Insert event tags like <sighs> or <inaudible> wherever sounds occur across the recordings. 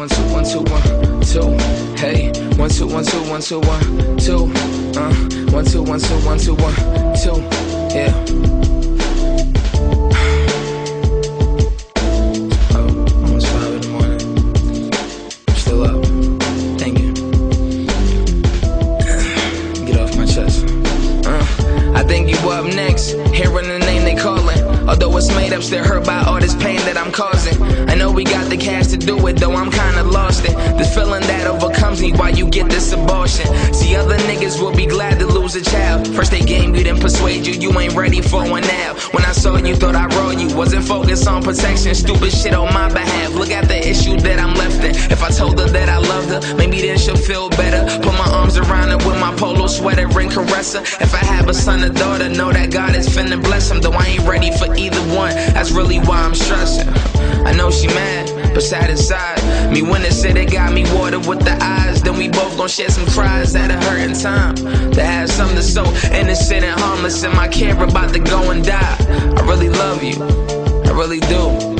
one, two, one, two, one, two. Hey, one, two, one, two, one, two, one, two. Uh, one, two, one, two, one, two, one, two. Yeah. <sighs> Oh, almost five in the morning. I'm still up. Thank you. <sighs> Get off my chest. Uh, I think you up next. Hearing the name they calling. Although it's made up, still hurt by all this pain that I'm causing. I know we got the cash to do it, though I'm kinda lost it. This feeling that overcomes me while you get this abortion. See, other niggas will be glad to lose a child. First they game you, then persuade you, you ain't ready for one now. When I saw you, thought I roll you. Wasn't focused on protection, stupid shit on my behalf. Look at the issue that I'm left in. If I told her that I loved her, maybe then she'll feel better. Put my arms around her with my polo sweater and caress her. If I have a son or daughter, know that God is finna bless them. Though I ain't ready for either one, that's really why I'm stressing. I know she mad, but sad inside. Me when they say they got me water with the eyes. We both gon' share some cries at a hurting time. To have something so innocent and harmless in my care about to go and die. I really love you, I really do.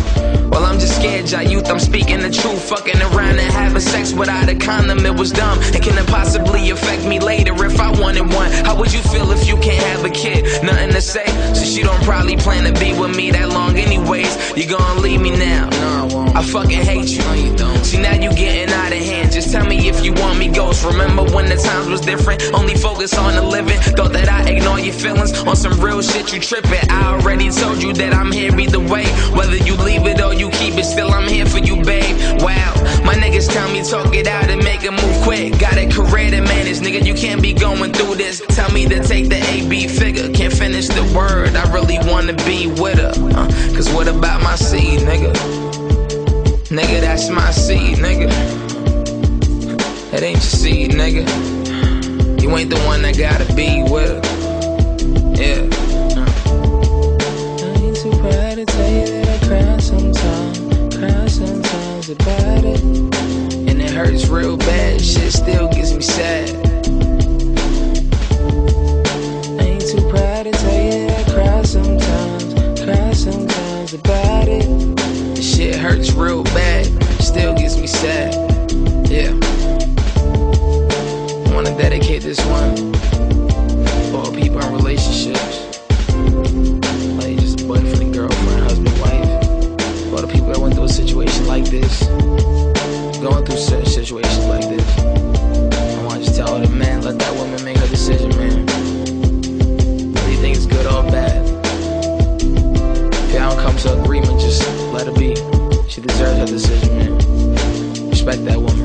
Well, I'm just scared, y'all youth. I'm speaking the truth. Fucking around and having sex without a condom, it was dumb. And can it possibly affect me later if I wanted one? How would you feel if you can't have a kid? Nothing to say, since she don't probably plan to be with me that long, anyways. You gonna leave me now? No, I won't. I fucking hate you. No, you don't. See, now you getting want me ghost. Remember when the times was different? Only focus on the living. Thought that I ignore your feelings on some real shit. You tripping? I already told you that I'm here either way. Whether you leave it or you keep it, still I'm here for you, babe. Wow, my niggas tell me talk it out and make a move quick. Got a career to manage, nigga. You can't be going through this. Tell me to take the AB figure. Can't finish the word. I really wanna be with her. Uh, Cause what about my seed, nigga? Nigga, that's my seed, nigga. That ain't your seed, nigga. You ain't the one that gotta be with her. Yeah. I ain't too proud to tell you that I cry sometimes, cry sometimes about it. And it hurts real bad. Shit still gets me sad. I ain't too proud to tell you that I cry sometimes, cry sometimes about it. Shit hurts real bad. Still gets just let her be. She deserves her decision, man. Respect that woman.